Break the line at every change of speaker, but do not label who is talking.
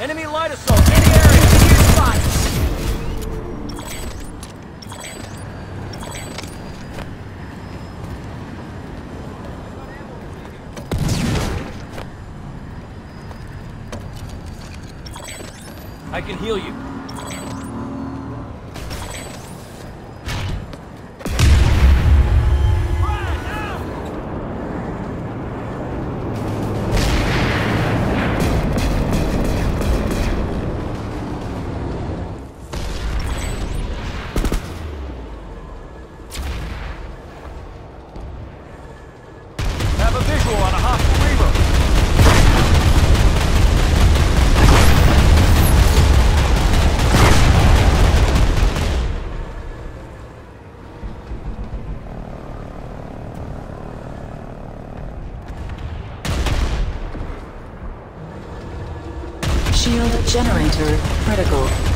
Enemy light assault, any area!
Here's fire.
I can heal you.
Shield generator critical.